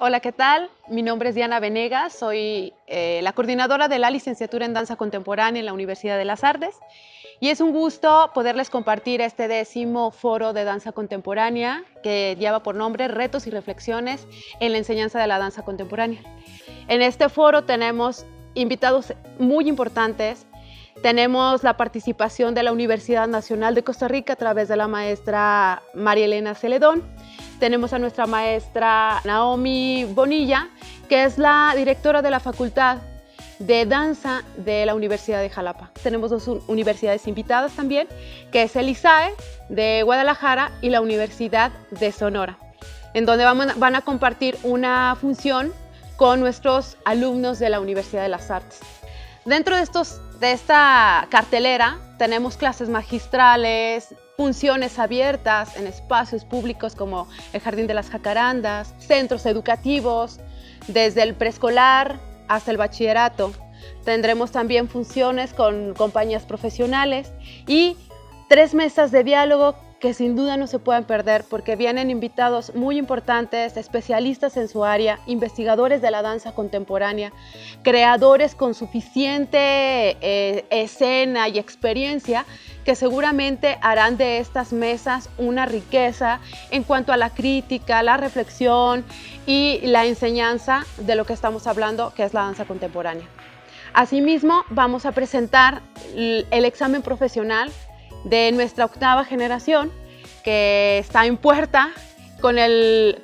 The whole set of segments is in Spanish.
Hola, ¿qué tal? Mi nombre es Diana Venegas, soy eh, la coordinadora de la licenciatura en Danza Contemporánea en la Universidad de las Artes y es un gusto poderles compartir este décimo foro de danza contemporánea que lleva por nombre Retos y Reflexiones en la enseñanza de la danza contemporánea. En este foro tenemos invitados muy importantes tenemos la participación de la Universidad Nacional de Costa Rica a través de la maestra María Elena Celedón, tenemos a nuestra maestra Naomi Bonilla, que es la directora de la Facultad de Danza de la Universidad de Jalapa. Tenemos dos universidades invitadas también, que es el ISAE de Guadalajara y la Universidad de Sonora, en donde van a compartir una función con nuestros alumnos de la Universidad de las Artes. Dentro de, estos, de esta cartelera tenemos clases magistrales, funciones abiertas en espacios públicos como el Jardín de las Jacarandas, centros educativos, desde el preescolar hasta el bachillerato. Tendremos también funciones con compañías profesionales y tres mesas de diálogo que sin duda no se pueden perder porque vienen invitados muy importantes, especialistas en su área, investigadores de la danza contemporánea, creadores con suficiente eh, escena y experiencia que seguramente harán de estas mesas una riqueza en cuanto a la crítica, la reflexión y la enseñanza de lo que estamos hablando, que es la danza contemporánea. Asimismo, vamos a presentar el examen profesional de nuestra octava generación que está en puerta con,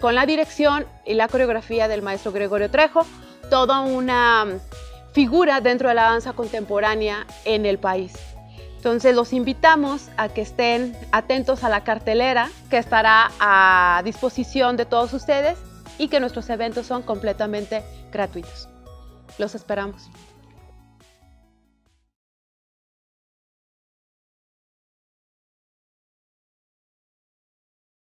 con la dirección y la coreografía del maestro Gregorio Trejo, toda una figura dentro de la danza contemporánea en el país. Entonces los invitamos a que estén atentos a la cartelera que estará a disposición de todos ustedes y que nuestros eventos son completamente gratuitos. Los esperamos.